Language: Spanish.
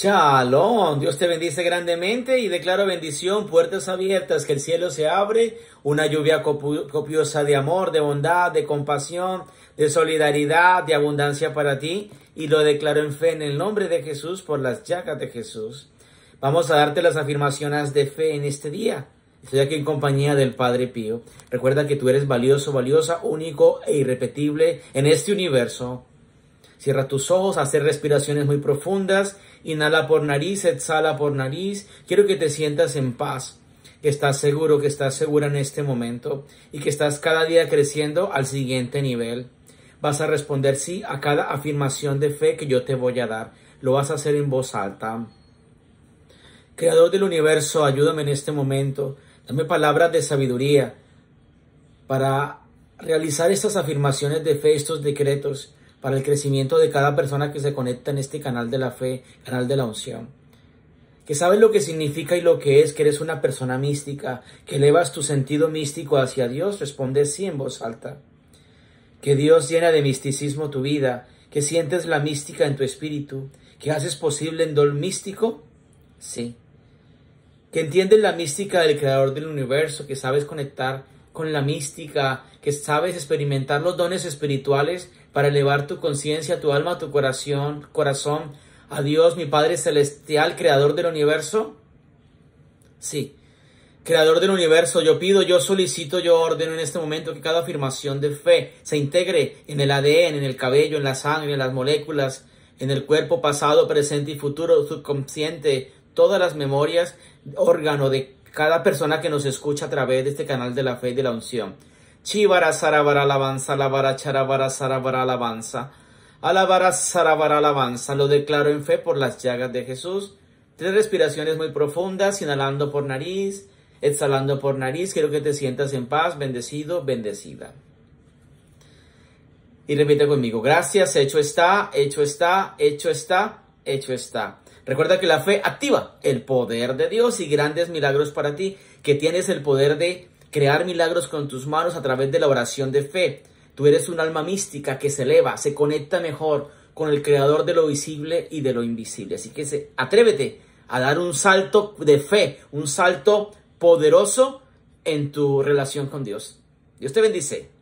Shalom, Dios te bendice grandemente y declaro bendición, puertas abiertas, que el cielo se abre, una lluvia copiosa de amor, de bondad, de compasión, de solidaridad, de abundancia para ti y lo declaro en fe en el nombre de Jesús por las llagas de Jesús. Vamos a darte las afirmaciones de fe en este día. Estoy aquí en compañía del Padre Pío. Recuerda que tú eres valioso, valiosa, único e irrepetible en este universo. Cierra tus ojos, hacer respiraciones muy profundas. Inhala por nariz, exhala por nariz. Quiero que te sientas en paz, que estás seguro, que estás segura en este momento y que estás cada día creciendo al siguiente nivel. Vas a responder sí a cada afirmación de fe que yo te voy a dar. Lo vas a hacer en voz alta. Creador del universo, ayúdame en este momento. Dame palabras de sabiduría para realizar estas afirmaciones de fe, estos decretos para el crecimiento de cada persona que se conecta en este canal de la fe, canal de la unción. Que sabes lo que significa y lo que es, que eres una persona mística, que elevas tu sentido místico hacia Dios, responde sí en voz alta. Que Dios llena de misticismo tu vida, que sientes la mística en tu espíritu, que haces posible en dol místico, sí. Que entiendes la mística del creador del universo, que sabes conectar con la mística, que sabes experimentar los dones espirituales para elevar tu conciencia, tu alma, tu corazón, corazón a Dios, mi Padre celestial, creador del universo? Sí. Creador del universo, yo pido, yo solicito, yo ordeno en este momento que cada afirmación de fe se integre en el ADN, en el cabello, en la sangre, en las moléculas, en el cuerpo pasado, presente y futuro, subconsciente, todas las memorias, órgano de cada persona que nos escucha a través de este canal de la fe y de la unción. Chivara sarabara alabanza, alabara charabara sarabara alabanza, alabara sarabara alabanza. Lo declaro en fe por las llagas de Jesús. Tres respiraciones muy profundas, inhalando por nariz, exhalando por nariz. Quiero que te sientas en paz, bendecido, bendecida. Y repite conmigo, gracias, hecho está, hecho está, hecho está, hecho está. Recuerda que la fe activa el poder de Dios y grandes milagros para ti, que tienes el poder de crear milagros con tus manos a través de la oración de fe. Tú eres un alma mística que se eleva, se conecta mejor con el creador de lo visible y de lo invisible. Así que atrévete a dar un salto de fe, un salto poderoso en tu relación con Dios. Dios te bendice.